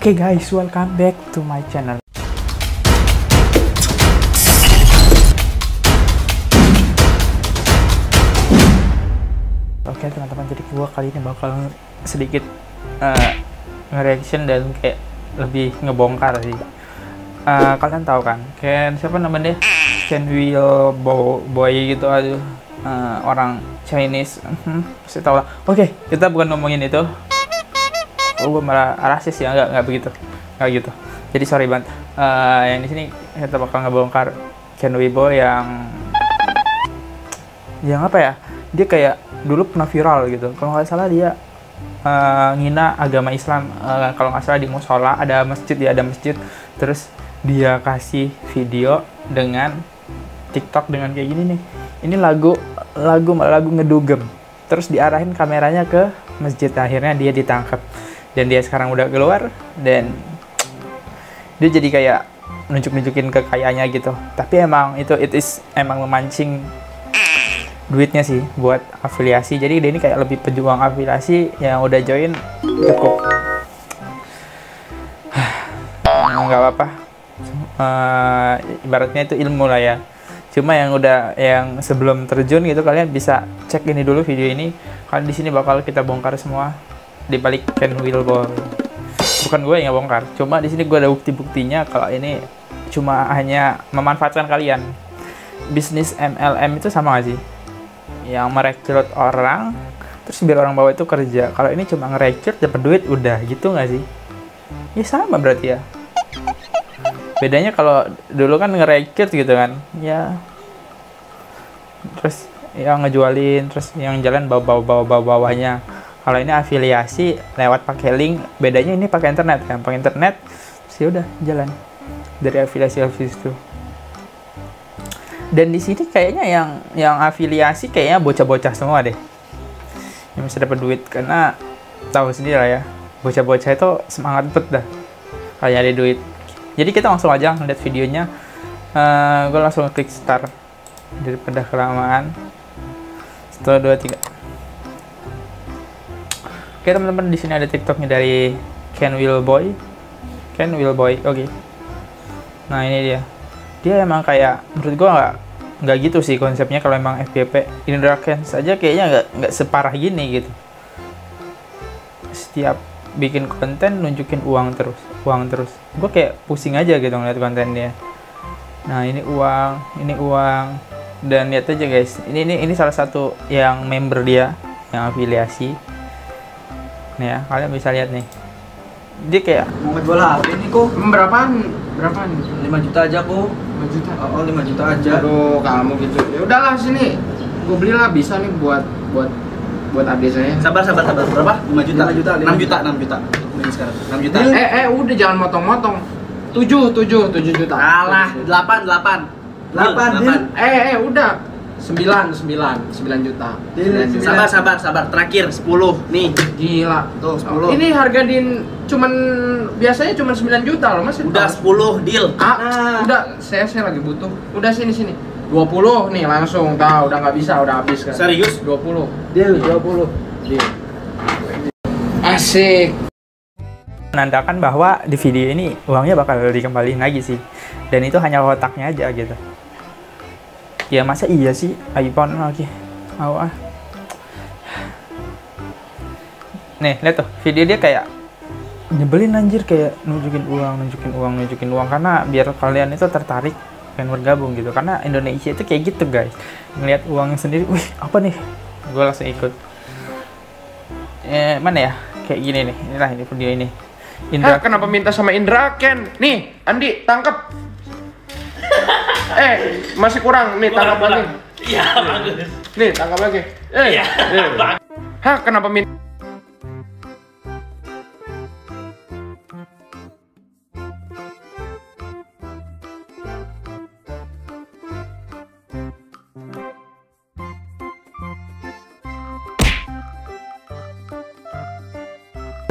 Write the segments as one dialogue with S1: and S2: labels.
S1: Oke guys, welcome back to my channel. Oke teman-teman, jadi gua kali ini bakal sedikit uh, nge-reaction dan kayak lebih ngebongkar sih. Uh, kalian tahu kan, Ken siapa namanya? Ken Will Bo Boy gitu aduh. Uh, orang Chinese, hmm, pasti tahu lah. Oke, kita bukan ngomongin itu. Oh, gue malah rasis ya, nggak nggak begitu, nggak gitu. Jadi sorry banget. Uh, yang di sini kita bakal ngebongkar Ken Wibo yang yang apa ya? Dia kayak dulu pernah viral gitu. Kalau nggak salah dia uh, ngina agama Islam. Uh, kalau nggak salah di musola ada masjid ya ada masjid. Terus dia kasih video dengan TikTok dengan kayak gini nih. Ini lagu lagu lagu ngedugem. Terus diarahin kameranya ke masjid. Akhirnya dia ditangkap dan dia sekarang udah keluar dan dia jadi kayak nunjuk-nunjukin kekayaannya gitu. Tapi emang itu it is emang memancing duitnya sih buat afiliasi. Jadi dia ini kayak lebih pejuang afiliasi yang udah join cukup. Nggak apa-apa. Uh, ibaratnya itu ilmu lah ya. Cuma yang udah yang sebelum terjun gitu kalian bisa cek ini dulu video ini. Kalian di sini bakal kita bongkar semua di balik Ken Wilbur bukan gue yang bongkar cuma di sini gue ada bukti-buktinya kalau ini cuma hanya memanfaatkan kalian. Bisnis MLM itu sama gak sih? Yang merekrut orang terus biar orang bawah itu kerja. Kalau ini cuma ngerekrut dapat duit udah. Gitu nggak sih? Ya sama berarti ya. Bedanya kalau dulu kan ngerekrut gitu kan? Ya. Terus yang ngejualin terus yang jalan bawa bawa bawa bawa bawahnya kalau ini afiliasi lewat pakai link bedanya ini pakai internet kan. Pakai internet sih ya udah jalan. Dari afiliasi afiliasi itu dan di sini kayaknya yang yang afiliasi kayaknya bocah-bocah semua deh. Yang bisa dapat duit karena tahu sendiri lah ya bocah-bocah itu semangat bet dah kalau nyari duit. Jadi kita langsung aja ngeliat videonya. Uh, eh, gue langsung klik start daripada kelamaan. Setelah dua tiga Oke teman-teman di sini ada TikToknya dari Ken Will Boy. Ken Will Boy, oke. Okay. Nah ini dia. Dia emang kayak menurut gua nggak nggak gitu sih konsepnya kalau emang FPP. Indra Ken saja kayaknya nggak nggak separah gini gitu. Setiap bikin konten nunjukin uang terus, uang terus. Gue kayak pusing aja gitu ngeliat kontennya. Nah ini uang, ini uang, dan lihat aja guys. Ini ini ini salah satu yang member dia yang afiliasi nih ya kalian bisa lihat nih. Dia kayak
S2: mau bola HP ini kok.
S1: Berapaan? Berapaan?
S2: 5 juta aja kok. 5 juta?
S1: Oh
S2: 5 juta aja.
S1: Aduh kamu gitu. Ya udahlah sini. Gue belilah bisa nih buat buat buat update saya.
S2: Sabar sabar sabar. Berapa? 5 juta. 5 juta 6 juta. 6 juta. Ini sekarang. 6 juta.
S1: Eh eh udah jangan motong-motong. 7 7 7 juta.
S2: Kalah 8 8 8
S1: eh eh udah sembilan sembilan sembilan juta.
S2: Sabar sabar sabar. Terakhir sepuluh nih.
S1: Gila.
S2: Tuh sepuluh.
S1: Ini harga din cuman biasanya cuma sembilan juta loh Mas.
S2: Udah sepuluh deal.
S1: Ah, nah. udah saya saya lagi butuh. Udah sini sini. dua puluh nih langsung tahu udah nggak bisa udah habis kan.
S2: Serius?
S1: dua puluh
S2: Deal dua puluh
S1: Deal. Asik. Menandakan bahwa di video ini uangnya bakal dikembaliin lagi sih. Dan itu hanya otaknya aja gitu ya masa iya sih? iPhone lagi mau ah. Nih lihat tuh video dia kayak nyebelin anjir. Kayak nunjukin uang nunjukin uang nunjukin uang. Karena biar kalian itu tertarik pengen bergabung gitu. Karena Indonesia itu kayak gitu guys. Ngelihat uang sendiri wih apa nih? Gue langsung ikut. Eh, mana ya? Kayak gini nih. Inilah ini video ini.
S3: Indra Hah, kenapa minta sama Indra Ken? Nih Andi tangkap eh, masih kurang. Nih, tangkap lagi. Iya, bagus. Nih, tangkap lagi. Eh. Iya. Eh. Hah, kenapa min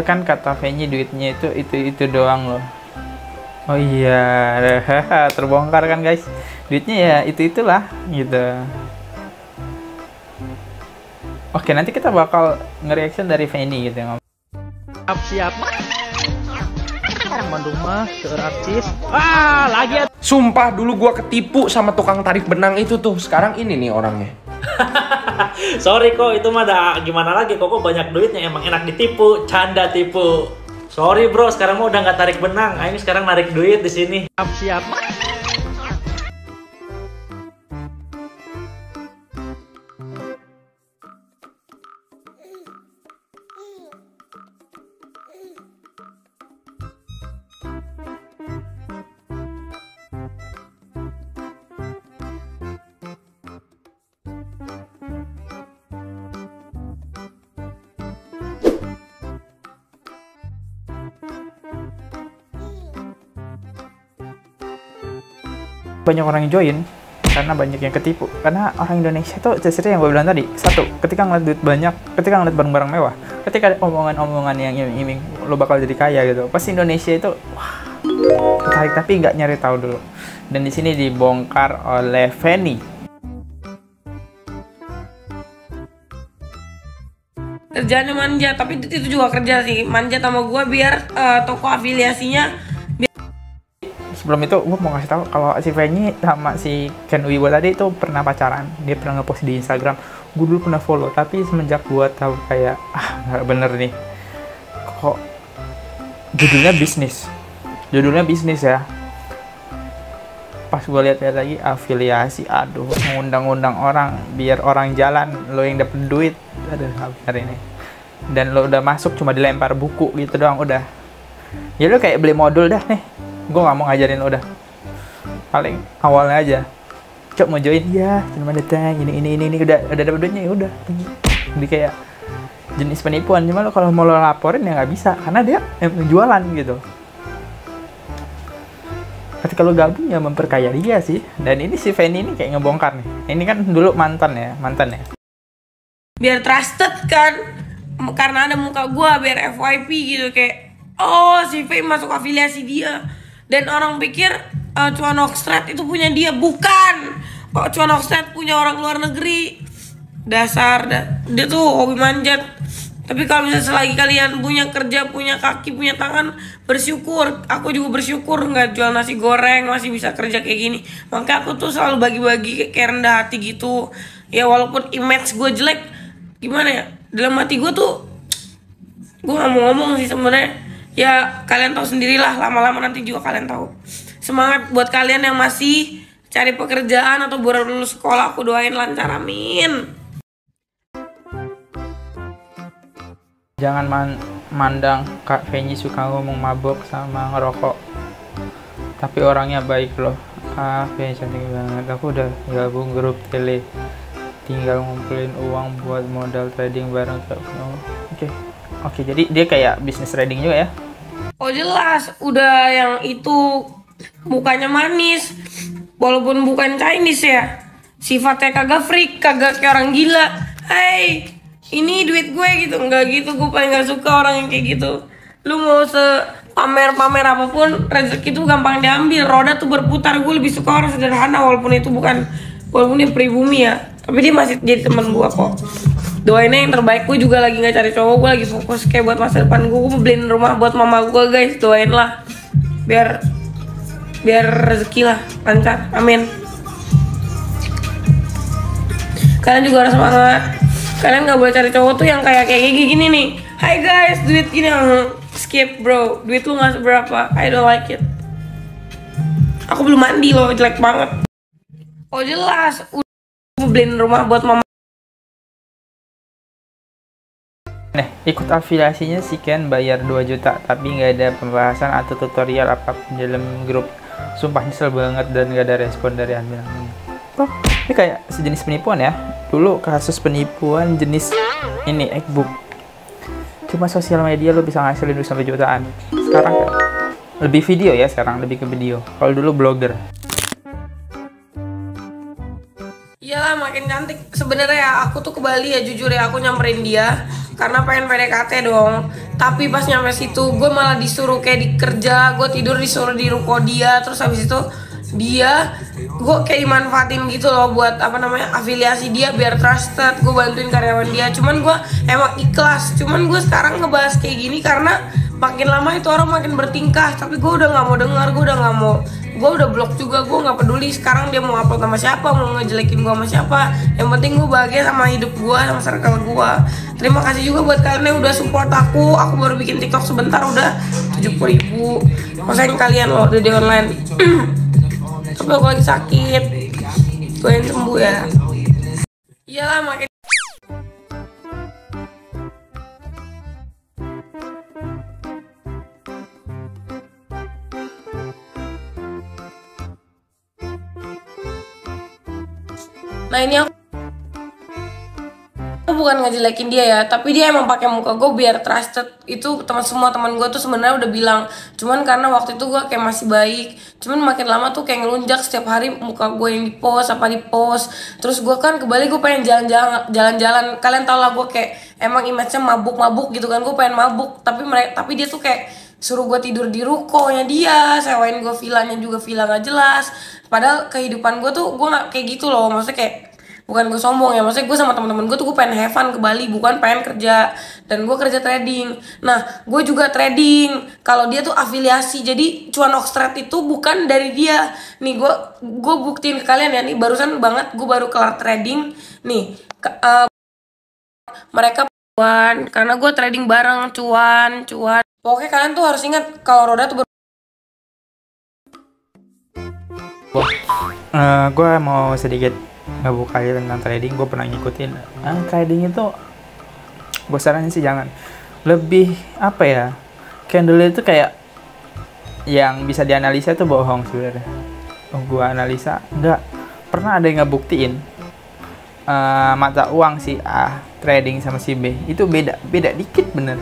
S1: kan kata Fenny duitnya itu itu itu doang loh Oh iya, terbongkar kan guys. Duitnya ya itu itulah gitu. Oke, nanti kita bakal nge-reaction dari Fanny gitu.
S2: Siap siap.
S4: Bandung mah artis. Ah, lagi
S3: Sumpah dulu gua ketipu sama tukang tarik benang itu tuh. Sekarang ini nih orangnya.
S5: Sorry kok itu mah ada gimana lagi kok kok banyak duitnya emang enak ditipu, canda tipu. Sorry bro, sekarang mah udah nggak tarik benang. Aing sekarang narik duit di sini.
S4: siap.
S1: Banyak orang yang join karena banyak yang ketipu. Karena orang Indonesia tuh seperti yang gue bilang tadi satu ketika ngeliat duit banyak ketika ngeliat barang-barang mewah ketika ada omongan-omongan yang iming-iming lo bakal jadi kaya gitu. Pasti Indonesia itu wah tertarik tapi nggak nyari tahu dulu. Dan di sini dibongkar oleh Feni
S6: kerjaannya manja tapi itu, itu juga kerja sih. Manja sama gua biar eh, toko afiliasinya
S1: sebelum itu gue mau ngasih tahu kalau si Feni sama si Ken Wibo tadi itu pernah pacaran. Dia pernah ngepost di Instagram. Gue dulu pernah follow tapi semenjak gue tahu kayak ah nggak bener nih. Kok judulnya bisnis. Judulnya bisnis ya. Pas gue lihat-lihat lagi afiliasi aduh ngundang-undang orang biar orang jalan lo yang dapet duit. Aduh hari ini. Dan lo udah masuk cuma dilempar buku gitu doang udah. Ya lo kayak beli modul dah nih gue nggak mau ngajarin lo dah. Paling awalnya aja. Cok mau join? Ya cuma datang ini ini ini ini. Udah udah dapet duitnya ya udah. Jadi kayak jenis penipuan. Cuma lo kalau mau lo laporin ya nggak bisa. Karena dia emang jualan gitu. Ketika lo gabung ya memperkaya dia sih. Dan ini si Feni ini kayak ngebongkar nih. Ini kan dulu mantan ya mantan ya.
S6: Biar trusted kan? Karena ada muka gua biar FYP gitu. Kayak oh si Faye masuk afiliasi dia dan orang pikir uh, Cuan Oxtrad itu punya dia. Bukan! Oh, Cuan Oxtrad punya orang luar negeri? Dasar dah. dia tuh hobi manjat. Tapi kalau misalnya selagi kalian punya kerja punya kaki punya tangan bersyukur. Aku juga bersyukur nggak jual nasi goreng masih bisa kerja kayak gini. Makanya aku tuh selalu bagi-bagi kayak rendah hati gitu. Ya walaupun image gue jelek gimana ya? Dalam hati gue tuh gue nggak mau ngomong sih sebenarnya ya kalian tahu sendirilah lama-lama nanti juga kalian tahu. Semangat buat kalian yang masih cari pekerjaan atau baru lulus sekolah aku doain lancar amin.
S1: Jangan man- mandang Kak Feni suka ngomong mabok sama ngerokok. Tapi orangnya baik loh. Ah Feni cantik banget. Aku udah gabung grup tele. Tinggal ngumpulin uang buat modal trading bareng Kak. Oh, oke. Oke jadi dia kayak bisnis trading juga ya
S6: Oh jelas, udah yang itu mukanya manis, walaupun bukan Chinese ya. Sifatnya kagak freak, kagak kayak orang gila. Hai, ini duit gue gitu, nggak gitu. Gue paling nggak suka orang yang kayak gitu. Lu mau se pamer-pamer apa pun, rezeki itu gampang diambil. Roda tuh berputar. Gue lebih suka orang sederhana, walaupun itu bukan, walaupun dia pribumi ya. Tapi dia masih jadi teman gue kok doainnya yang terbaik gue juga lagi nggak cari cowok gue lagi fokus kayak buat masa depan gue gue beliin rumah buat mama gue guys. Doain lah. Biar biar rezeki lah lancar. Amin. Kalian juga harus semangat. Kalian nggak boleh cari cowok tuh yang kayak kayak gini nih. Hai guys duit gini. Hmm, skip bro. Duit lu nggak seberapa. I don't like it. Aku belum mandi loh jelek banget. Oh jelas. Udah beliin rumah buat mama
S1: Nih, ikut afiliasinya si Ken bayar 2 juta, tapi nggak ada pembahasan atau tutorial apa pun dalam grup. Sumpah nyesel banget dan nggak ada respon dari admin. Oh, ini kayak sejenis penipuan ya. Dulu kasus penipuan jenis ini, Egbook. Cuma sosial media lo bisa ngasilin duit sampai jutaan. Sekarang kan lebih video ya sekarang, lebih ke video. Kalau dulu blogger.
S6: Iyalah makin cantik. Sebenarnya ya aku tuh ke Bali ya jujur ya aku nyamperin dia karena pengen PDKT dong. Tapi pas nyampe situ gue malah disuruh kayak dikerja, gue tidur disuruh di ruko dia, terus habis itu dia gue kayak dimanfaatin gitu loh buat apa namanya afiliasi dia biar trusted gue bantuin karyawan dia cuman gue emang ikhlas cuman gue sekarang ngebahas kayak gini karena makin lama itu orang makin bertingkah tapi gue udah nggak mau dengar gue udah nggak mau gue udah blok juga gue nggak peduli sekarang dia mau upload sama siapa mau ngejelekin gue sama siapa. Yang penting gue bahagia sama hidup gue sama circle gue terima kasih juga buat kalian yang udah support aku. Aku baru bikin tiktok sebentar udah 70 ribu. Masain kalian loh di online. Tapi aku lagi sakit. Gue yang sembuh ya. Iyalah makin Nah ini aku aku bukan ngejelekin dia ya, tapi dia emang pakai muka gue biar trusted. Itu teman semua teman gue tuh sebenarnya udah bilang, cuman karena waktu itu gue kayak masih baik, cuman makin lama tuh kayak ngelunjak setiap hari muka gue yang di post apa di post. Terus gue kan ke Bali gue pengen jalan-jalan, jalan-jalan. Kalian tau lah gue kayak emang image-nya mabuk-mabuk gitu kan, gue pengen mabuk. Tapi mereka, tapi dia tuh kayak suruh gue tidur di rukonya dia, sewain gue villanya juga villa gak jelas. Padahal kehidupan gue tuh gue nggak kayak gitu loh, maksudnya kayak bukan gue sombong ya maksudnya gue sama teman-teman gue tuh gue pengen have fun ke Bali bukan pengen kerja. Dan gue kerja trading. Nah gue juga trading. Kalau dia tuh afiliasi jadi cuan Oxtrade itu bukan dari dia. Nih gue gue buktiin ke kalian ya nih barusan banget gue baru kelar trading. Nih ke- eh, mereka cuan karena gue trading bareng cuan cuan pokoknya kalian tuh harus ingat kalau roda tuh ber-
S1: gue mau sedikit ngebuka aja tentang trading gue pernah ngikutin. Ah, trading itu gue saranin sih jangan. Lebih apa ya candle itu kayak yang bisa dianalisa tuh bohong sebenarnya. Oh, gue analisa enggak. Pernah ada yang ngebuktiin eh, mata uang si A trading sama si B. Itu beda beda dikit bener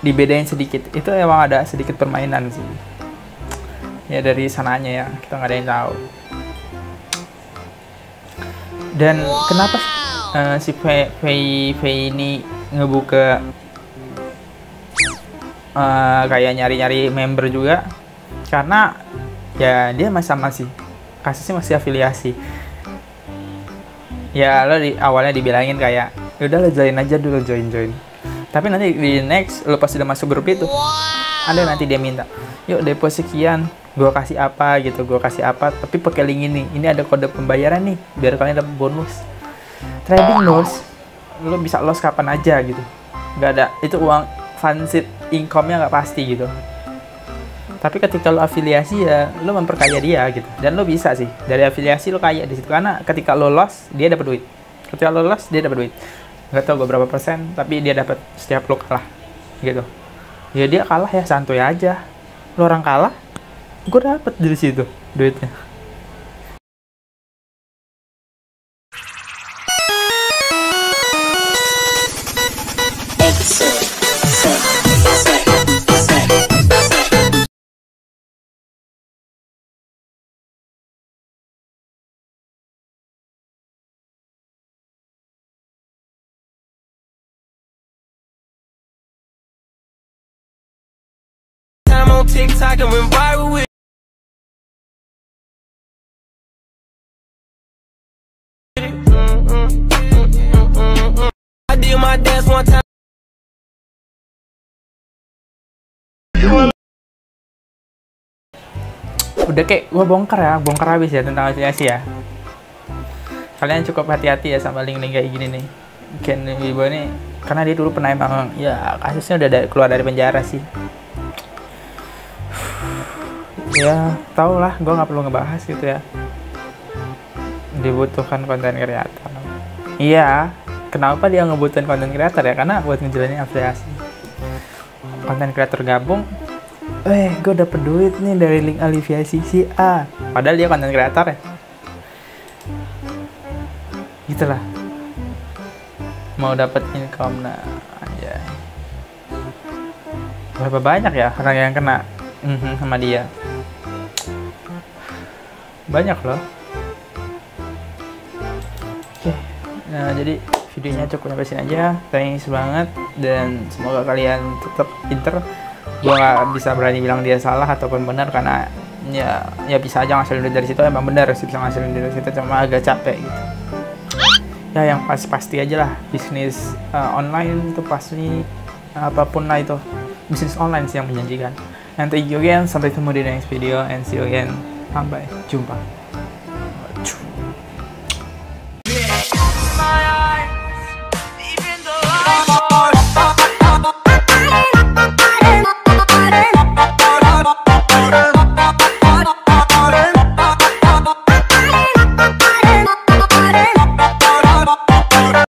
S1: dibedain sedikit. Itu emang ada sedikit permainan sih. Ya dari sananya ya. Kita nggak ada yang tahu. Dan kenapa eh, si Fei Fei ini ngebuka eh, kayak nyari-nyari member juga? Karena ya dia masih masih kasusnya masih afiliasi. Ya lo di awalnya dibilangin kayak udah lo join aja dulu join join tapi nanti di next lo pas udah masuk grup itu ada nanti dia minta yuk depo sekian gue kasih apa gitu gue kasih apa. Tapi pakai link ini ini ada kode pembayaran nih biar kalian dapat bonus. Trading loss lo bisa loss kapan aja gitu. Nggak ada itu uang transit income-nya nggak pasti gitu. Tapi ketika lo afiliasi ya lo memperkaya dia gitu. Dan lo bisa sih dari afiliasi lo kaya di situ. Karena ketika lo loss dia dapat duit. Ketika lo loss dia dapat duit nggak tahu berapa persen tapi dia dapat setiap lo kalah gitu. Ya dia kalah ya santuy aja. Lo orang kalah gue dapet dari situ duitnya
S7: on TikTok and went viral with
S1: udah kayak gue bongkar ya bongkar habis ya tentang afiliasi ya. Kalian cukup hati-hati ya sama link-link kayak gini nih. Ken Wibo ini karena dia dulu pernah emang ya kasusnya udah keluar dari penjara sih ya tau lah gue nggak perlu ngebahas gitu ya. Dibutuhkan konten kreator. Iya kenapa dia ngebutuhin konten kreator ya? Karena buat ngejalanin afiliasi. Konten kreator gabung eh gue dapet duit nih dari link afiliasi si A. Padahal dia konten kreator ya. Gitulah. Mau dapat income nah aja berapa banyak ya orang yang kena? Mhm, sama dia banyak loh. Oke. Nah jadi videonya cukup sampai sini aja. Thanks banget. Dan semoga kalian tetap pinter. Gua nggak bisa berani bilang dia salah ataupun benar karena ya ya bisa aja ngasilin duit dari situ. Emang benar sih bisa ngasilin duit dari situ cuma agak capek gitu. Ya yang pasti pasti aja lah. Bisnis uh, online itu pasti apa pun lah itu. Bisnis online sih yang menjanjikan. And thank you sampai ketemu di next video. And see you again sampai jumpa